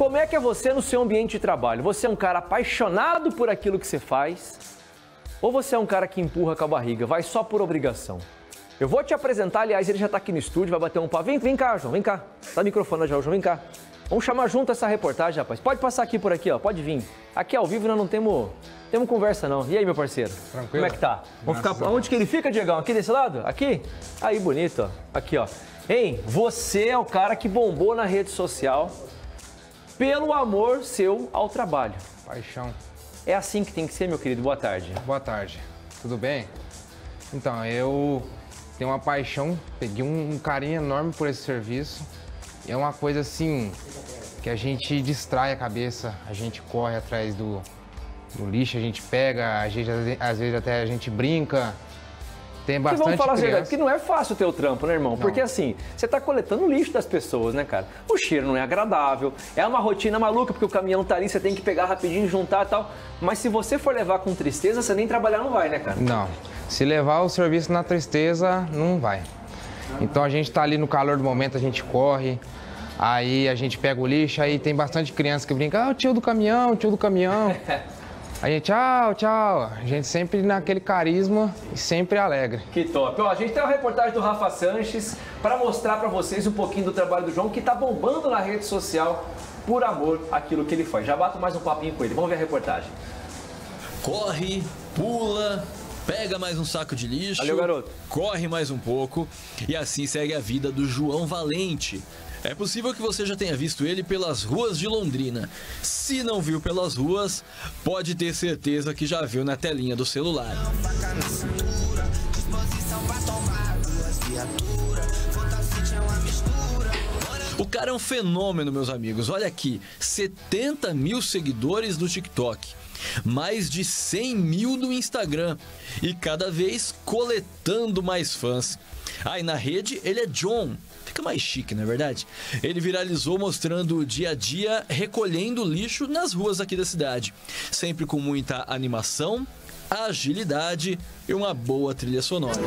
Como é que é você no seu ambiente de trabalho? Você é um cara apaixonado por aquilo que você faz? Ou você é um cara que empurra com a barriga, vai só por obrigação? Eu vou te apresentar, aliás, ele já está aqui no estúdio, vai bater um papo. Vem, vem cá, João, vem cá. Tá microfone já, João, vem cá. Vamos chamar junto essa reportagem, rapaz. Pode passar aqui por aqui, ó. Pode vir. Aqui ao vivo nós não temos, temos conversa, não. E aí, meu parceiro? Tranquilo. Como é que tá? Vamos ficar. Onde que ele fica, Diegão? Aqui desse lado? Aqui? Aí, bonito, ó. Aqui, ó. Hein, você é o cara que bombou na rede social pelo amor seu ao trabalho. Paixão. É assim que tem que ser, meu querido. Boa tarde. Boa tarde. Tudo bem? Então, eu tenho uma paixão, peguei um, um carinho enorme por esse serviço. É uma coisa assim que a gente distrai a cabeça, a gente corre atrás do, do lixo, a gente pega, a gente, às vezes até a gente brinca. Tem E bastante vamos falar criança. porque não é fácil o teu trampo, né, irmão? Porque assim, você tá coletando lixo das pessoas, né, cara? O cheiro não é agradável, é uma rotina maluca, porque o caminhão tá ali, você tem que pegar rapidinho, juntar e tal. Mas se você for levar com tristeza, você nem trabalhar não vai, né, cara? Não. Se levar o serviço na tristeza, não vai. Então a gente tá ali no calor do momento, a gente corre, aí a gente pega o lixo, aí tem bastante criança que brinca, ah, o tio do caminhão, o tio do caminhão. A gente, tchau, tchau. A gente sempre naquele carisma e sempre alegre. Que top. Ó, a gente tem uma reportagem do Rafa Sanches para mostrar para vocês um pouquinho do trabalho do João, que tá bombando na rede social por amor àquilo que ele faz. Já bato mais um papinho com ele. Vamos ver a reportagem. Corre, pula, pega mais um saco de lixo. Valeu, garoto. Corre mais um pouco e assim segue a vida do João Valente. É possível que você já tenha visto ele pelas ruas de Londrina. Se não viu pelas ruas, pode ter certeza que já viu na telinha do celular. O cara é um fenômeno, meus amigos. Olha aqui, 70 mil seguidores no TikTok, mais de 100 mil no Instagram e cada vez coletando mais fãs. Aí na rede ele é John. Fica mais chique, não é verdade? Ele viralizou mostrando o dia a dia recolhendo lixo nas ruas aqui da cidade, sempre com muita animação, agilidade e uma boa trilha sonora.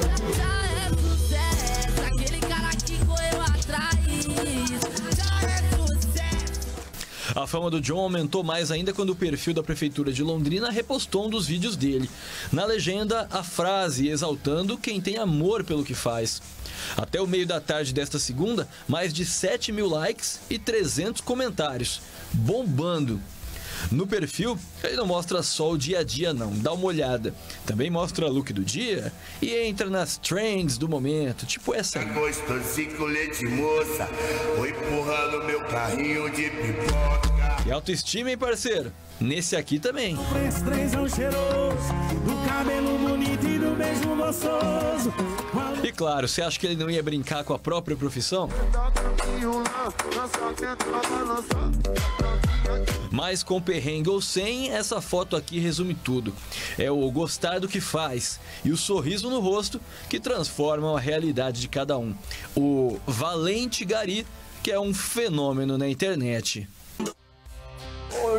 Fama do John aumentou mais ainda quando o perfil da Prefeitura de Londrina repostou um dos vídeos dele. Na legenda, a frase exaltando quem tem amor pelo que faz. Até o meio da tarde desta segunda, mais de 7 mil likes e 300 comentários. Bombando! No perfil, ele não mostra só o dia a dia, não. Dá uma olhada. Também mostra look do dia e entra nas trends do momento, tipo essa. Gostosinho moça, vou empurrando meu carrinho de pipoca. E autoestima, hein, parceiro? Nesse aqui também. Esse trenzão cheiroso, do cabelo bonito e do beijo gostoso. E claro, você acha que ele não ia brincar com a própria profissão? Mas com perrengue ou sem, essa foto aqui resume tudo. É o gostar do que faz e o sorriso no rosto que transformam a realidade de cada um. O Valente Gari, que é um fenômeno na internet.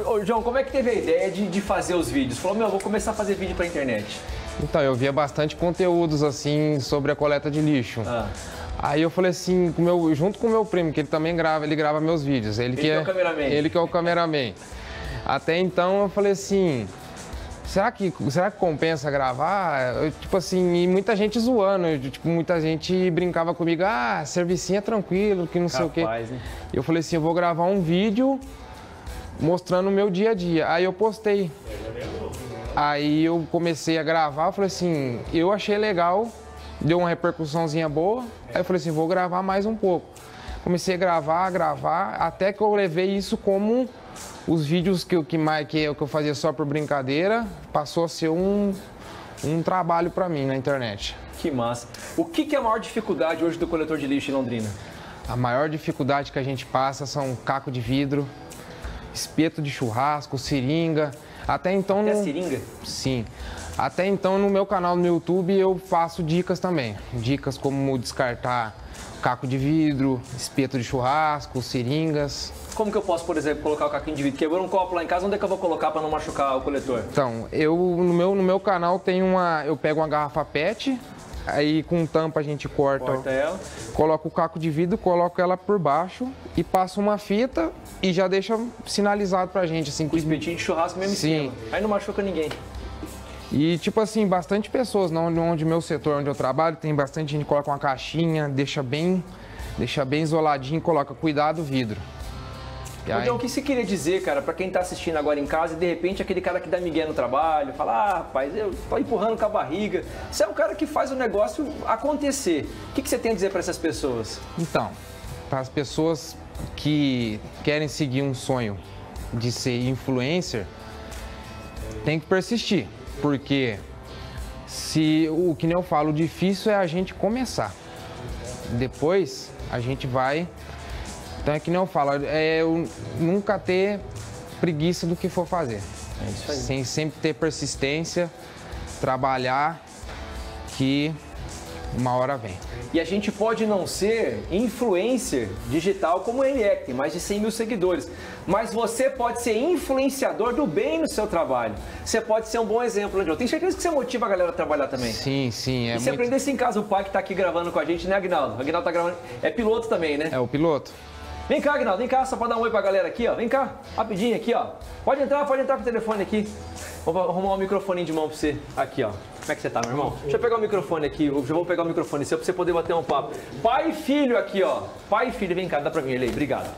Ô, João, como é que teve a ideia de, de fazer os vídeos? Falou, meu, vou começar a fazer vídeo pra internet. Então, eu via bastante conteúdos assim sobre a coleta de lixo. Ah. Aí eu falei assim, com meu, junto com o meu primo, que ele também grava, ele grava meus vídeos. Ele, que é o cameraman. Ele que é o cameraman. Até então eu falei assim, será que, será que compensa gravar? Eu, tipo assim, e muita gente zoando, eu, tipo, muita gente brincava comigo, ah, servicinho é tranquilo, que não sei o quê. Capaz, né? Eu falei assim, eu vou gravar um vídeo mostrando o meu dia a dia. Aí eu postei. Aí eu comecei a gravar, falei assim, eu achei legal, deu uma repercussãozinha boa. Aí eu falei assim, vou gravar mais um pouco. Comecei a gravar, gravar, até que eu levei isso como os vídeos que, eu- que, que, eu, que eu fazia só por brincadeira, passou a ser um, um trabalho pra mim na internet. Que massa. O que, que é a maior dificuldade hoje do coletor de lixo em Londrina? A maior dificuldade que a gente passa são caco de vidro, espeto de churrasco, seringa. Até então É a não- seringa? Sim. Até então no meu canal no YouTube eu faço dicas também. Dicas como descartar caco de vidro, espeto de churrasco, seringas. Como que eu posso, por exemplo, colocar o caquinho de vidro? Quebrou um copo lá em casa, onde é que eu vou colocar pra não machucar o coletor? Então, eu no meu, no meu canal tem uma. Eu pego uma garrafa PET, Aí com tampa a gente corta, Corta ela. coloca o caco de vidro, coloca ela por baixo e passa uma fita e já deixa sinalizado pra gente, assim, Com que espetinho de churrasco mesmo Sim. esquema. Aí não machuca ninguém. E, tipo assim, bastante pessoas, não onde meu setor, onde eu trabalho, tem bastante gente que coloca uma caixinha, deixa bem, deixa bem isoladinho, coloca cuidado vidro. Então, o que você queria dizer, cara, pra quem tá assistindo agora em casa e de repente aquele cara que dá migué no trabalho, fala, ah, rapaz, eu tô empurrando com a barriga. Você é o cara que faz o negócio acontecer. O que, que você tem a dizer pra essas pessoas? Então, para as pessoas que querem seguir um sonho de ser influencer, tem que persistir, porque se o que nem eu falo, o difícil é a gente começar. Depois a gente vai. Então é que nem eu falo, é eu nunca ter preguiça do que for fazer. É isso aí. Sem sempre ter persistência, trabalhar, que uma hora vem. E a gente pode não ser influencer digital como ele é, que tem mais de 100 mil seguidores. Mas você pode ser influenciador do bem no seu trabalho. Você pode ser um bom exemplo, né, João? Tenho certeza que você motiva a galera a trabalhar também. Sim, sim, é e se muito... aprendesse em casa o pai que tá aqui gravando com a gente, né, Agnaldo? O Agnaldo tá gravando. É piloto também, né? É o piloto. Vem cá, Agnaldo, vem cá, só pra dar um oi pra galera aqui, ó. Vem cá, rapidinho aqui, ó. Pode entrar, pode entrar com o telefone aqui. Vou arrumar um microfone de mão pra você. Aqui, ó. Como é que você tá, meu irmão? Deixa eu pegar o microfone aqui. Eu já vou pegar o microfone seu pra você poder bater um papo. Pai e filho aqui, ó. Pai e filho, vem cá, dá pra mim ele aí, obrigado.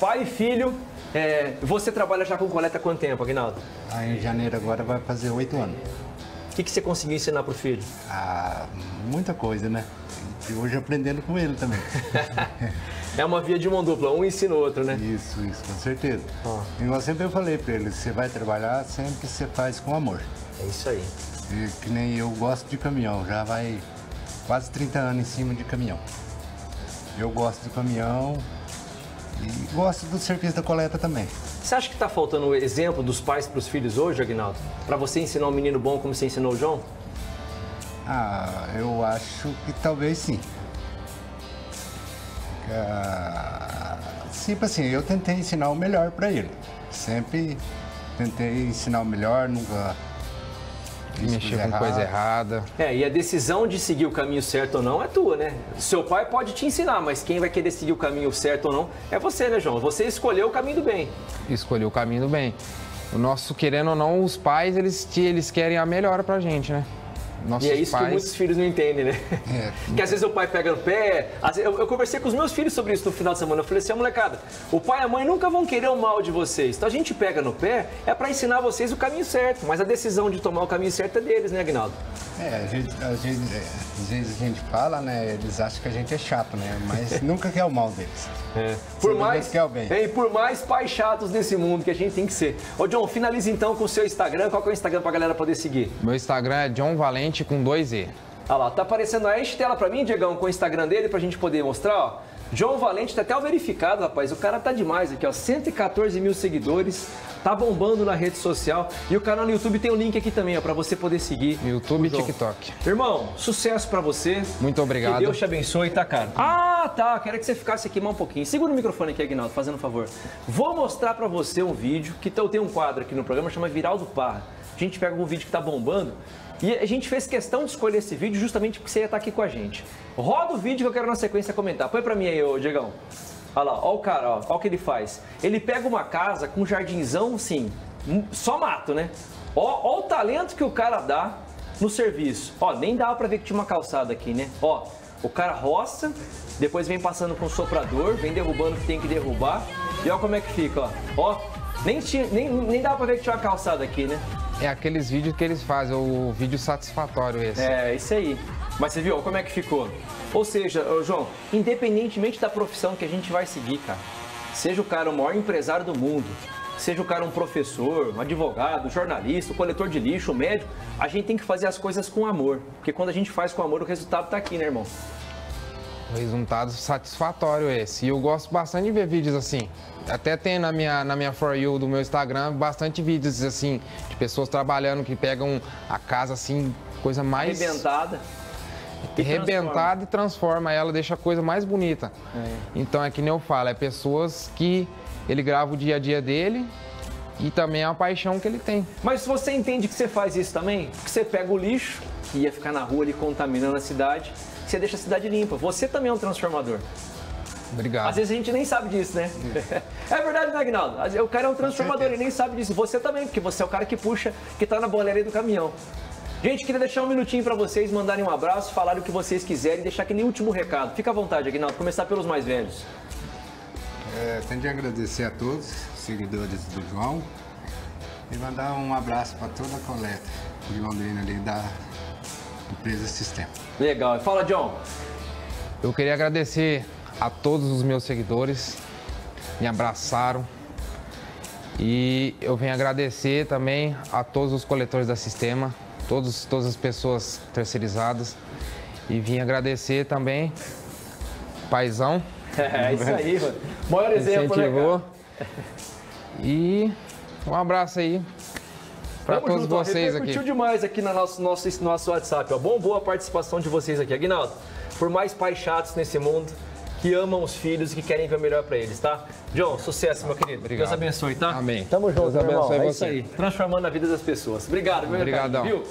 Pai e filho, é, você trabalha já com coleta há quanto tempo, Agnaldo? Aí em janeiro agora vai fazer oito anos. O que, que você conseguiu ensinar pro filho? Ah, muita coisa, né? E hoje aprendendo com ele também. É uma via de mão dupla, um ensina o outro, né? Isso, isso, com certeza. Ó. Igual sempre eu falei pra ele, você vai trabalhar, sempre você faz com amor. É isso aí. E que nem eu gosto de caminhão, já vai quase 30 anos em cima de caminhão. Eu gosto do caminhão e gosto do serviço da coleta também. Você acha que tá faltando o exemplo dos pais pros filhos hoje, Agnaldo? Pra você ensinar um menino bom como você ensinou o João? Ah, eu acho que talvez sim. Ah, tipo assim, eu tentei ensinar o melhor pra ele. Sempre tentei ensinar o melhor, nunca Mexer com coisa errada. É, e a decisão de seguir o caminho certo ou não é tua, né? Seu pai pode te ensinar, mas quem vai querer seguir o caminho certo ou não é você, né, João? Você escolheu o caminho do bem. escolher o caminho do bem. O nosso, querendo ou não, os pais, eles, eles querem a melhora pra gente, né? Nossos E é isso que pais. muitos filhos não entendem, né? É. Que às vezes o pai pega no pé. Eu, eu conversei com os meus filhos sobre isso no final de semana. Eu falei assim, "Ó, molecada, o pai e a mãe nunca vão querer o mal de vocês. Então a gente pega no pé é pra ensinar vocês o caminho certo. Mas a decisão de tomar o caminho certo é deles, né, Agnaldo? É, a gente, a gente- é, às vezes a gente fala, né? Eles acham que a gente é chato, né? Mas nunca quer o mal deles. Por Sempre mais, quer o bem. é, e por mais pais chatos desse mundo que a gente tem que ser. Ô, John, finaliza então com o seu Instagram. Qual que é o Instagram pra galera poder seguir? Meu Instagram é John Valente com dois E. Olha lá, tá aparecendo aí, enche tela pra mim, Diegão, com o Instagram dele pra gente poder mostrar, ó. João Valente tá até o verificado, rapaz. O cara tá demais aqui, ó. 114 mil seguidores, tá bombando na rede social. E o canal no YouTube tem o link aqui também, ó, pra você poder seguir. YouTube e. TikTok. Irmão, sucesso pra você. Muito obrigado. Que Deus te abençoe, tá, cara? Ah, tá. Quero que você ficasse aqui mais um pouquinho. Segura o microfone aqui, Aguinaldo, fazendo um favor. Vou mostrar pra você um vídeo que eu tenho um quadro aqui no programa chama Viral do Parra. A gente pega um vídeo que tá bombando e a gente fez questão de escolher esse vídeo justamente porque você ia estar aqui com a gente. Roda o vídeo que eu quero na sequência comentar. Põe pra mim aí, ô Diegão. Olha lá, ó o cara, ó o que ele faz. Ele pega uma casa com um jardinzão, assim, um- só mato, né? Ó o talento que o cara dá no serviço. Ó, nem dava pra ver que tinha uma calçada aqui, né? Ó, o cara roça, depois vem passando com soprador, vem derrubando o que tem que derrubar. E ó como é que fica, ó. Ó, nem, tinha, nem, nem dava pra ver que tinha uma calçada aqui, né? É aqueles vídeos que eles fazem, o vídeo satisfatório esse. É, isso aí. Mas você viu como é que ficou? Ou seja, João, independentemente da profissão que a gente vai seguir, cara, seja o cara o maior empresário do mundo, seja o cara um professor, um advogado, um jornalista, um coletor de lixo, um médico, a gente tem que fazer as coisas com amor. Porque quando a gente faz com amor, o resultado tá aqui, né, irmão? Resultado satisfatório esse. E eu gosto bastante de ver vídeos assim. Até tem na minha, na minha For You do meu Instagram bastante vídeos assim, de pessoas trabalhando que pegam a casa assim, coisa mais Arrebentada. e arrebentada e transforma ela, deixa a coisa mais bonita. Então é que nem eu falo, é pessoas que ele grava o dia a dia dele, e também a paixão que ele tem. Mas se você entende que você faz isso também, que você pega o lixo, que ia ficar na rua ali contaminando a cidade, você deixa a cidade limpa. Você também é um transformador. Obrigado. Às vezes a gente nem sabe disso, né? É verdade, né, Agnaldo? O cara é um transformador e nem sabe disso. Você também, porque você é o cara que puxa, que tá na boleira do caminhão. Gente, queria deixar um minutinho pra vocês, mandarem um abraço, falarem o que vocês quiserem, deixar aquele último recado. Fica à vontade, Agnaldo. Começar pelos mais velhos. É, tenho de agradecer a todos os seguidores do João e mandar um abraço para toda a coleta de Londrina ali da empresa Sistema. Legal. Fala, John. Eu queria agradecer a todos os meus seguidores, me abraçaram. E eu venho agradecer também a todos os coletores da Sistema, todos, todas as pessoas terceirizadas. E vim agradecer também Paizão, É isso aí, mano. Maior exemplo, né, cara? E um abraço aí para Tamo todos junto, ó. vocês aqui. Repercutiu demais aqui no nosso, nosso, nosso WhatsApp. Ó. Bombou a participação de vocês aqui. Aguinaldo, por mais pais chatos nesse mundo, que amam os filhos e que querem ver o melhor pra eles, tá? John, sucesso, meu querido. Deus abençoe, tá? Amém. Tamo junto, Deus meu irmão. abençoe É você. isso aí. Transformando a vida das pessoas. Obrigado, meu Obrigadão. carinho, viu?